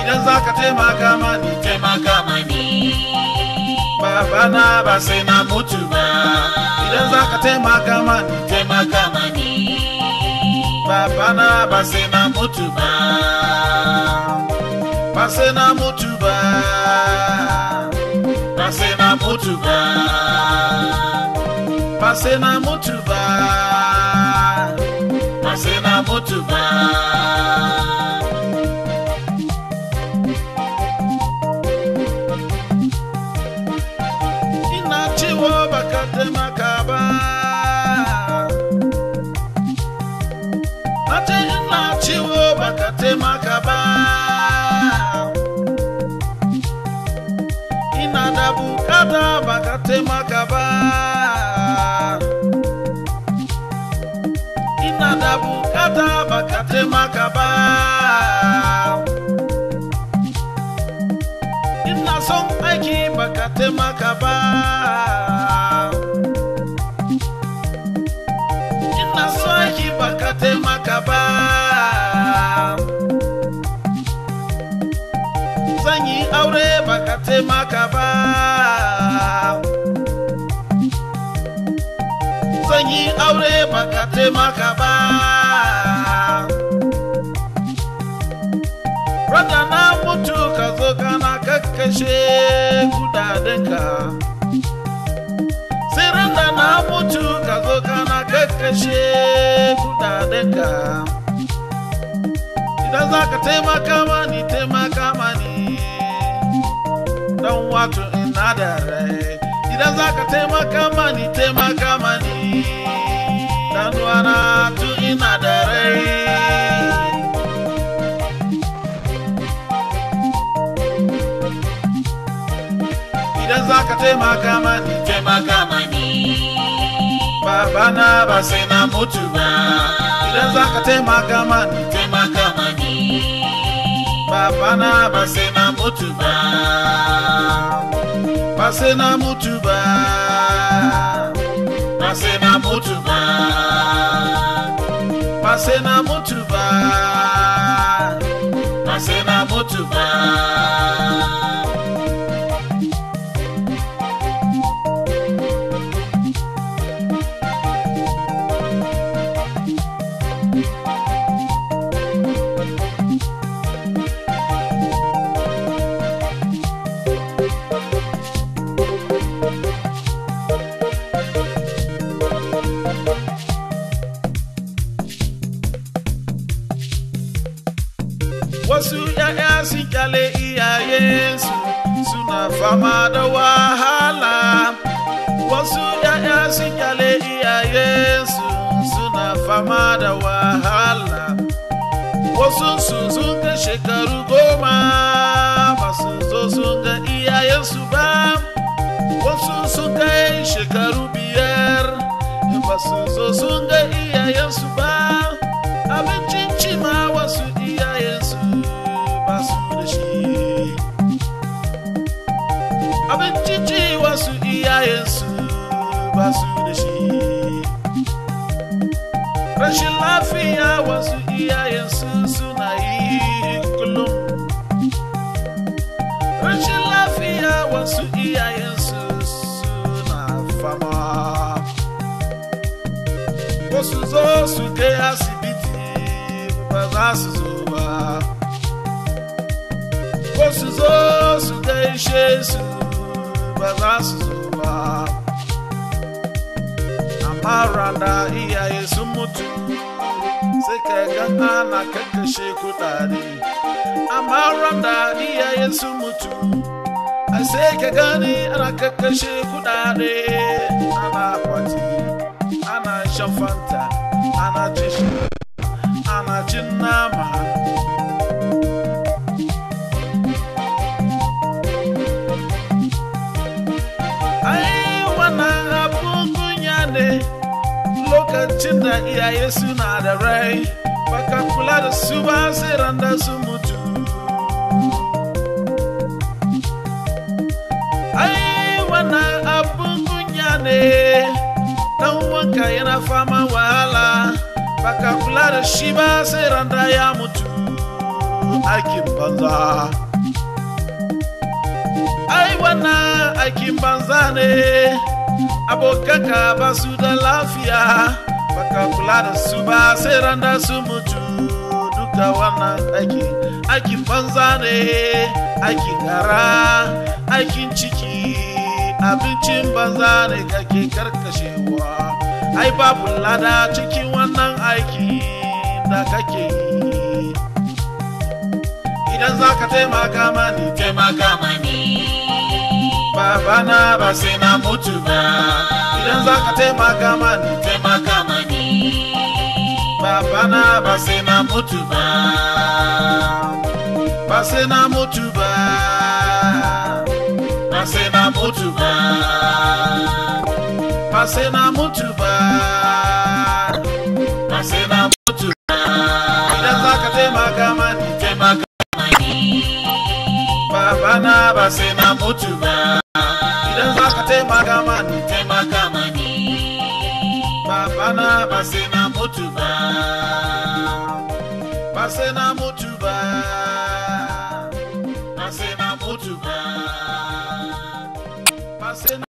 idan za ka taimaka mani taimaka mani. Babana ba sai na mutu ba. Idan za ka taimaka mani taimaka mani. Babana ba sai na mutu ba ba sai na mutu ba ba sai na mutu buƙata taimaka ba. Ina da buƙata baka taimaka ba. Ina son aiki baka taimaka ba. Ina son aiki baka taimaka ba. Baka taimaka ba zan aure baka taimaka ba Rada na mutu ka zo kana kakkashe kudadenka. Sai rada na mutu ka zo kana kakkashe kudadenka. Idan za ka taimaka mani taimaka mani. Dan wato ina da rai. Idan za ka taimaka mani taimaka mani. Dan wana tu ina da rai. idan za ka taimaka mani taimaka mani babana ba sai na mutu ba idan za ka taimaka mani taimaka mani babana ba sai na mutu ba ba sai na mutu ba ba sai na mutu ba ba sai na mutu Wasu ‘ya'ya sun ƙyale iyayensu suna fama da wahala. Wasu ‘ya'ya sun ƙyale iyayensu suna fama da wahala. Wasu su sun ga shekaru goma ba su zo sun ga iyayensu ba. Wasu sun kai shekaru biyar ba su zo sun ga iyayensu ba. Abincin ba da shi. Rashin lafiya wasu iyayensu suna yi kullum. Rashin lafiya wasu iyayensu suna fama. Wasu zo su kai asibiti ba za su zo ba. Wasu zo su gaishe su ba za su zo rana iyaye sun mutu sai ka ana kakkashe kudade. Amma rana iyaye sun mutu a sai ka gani ana kakkashe kudade ana kwati ana shan fanta ana cin lokacin da iyaye suna da rai baka kula da su ba sai randa su mutu ai wannan abun kunya ne dan wanka fama wahala. Baka kula da shi ba randa ya mutu aikin banza. Ai wannan aikin banza ne abokanka ba su da lafiya. Baka kula da su ba sai randa su mutu. Duka wannan aiki aikin banza ne aikin gara aikin ciki. Abincin banza ne kake karkashewa. Ai babu lada cikin wannan aiki da kake yi. Idan za ka taimaka mani taimaka mani. Babana ba sai na mutu ba idan za ka taimaka mani taimaka mani babana ba sai na mutu ba ba sai na mutu ba ba sai na mutu ba ba sai na mutu ba ba sai na mutu ba idan za ka taimaka mani taimaka mani babana ba ba sai na mutu ba idan za ka taimaka mani taimaka mani babana ba ba sai na mutu ba ba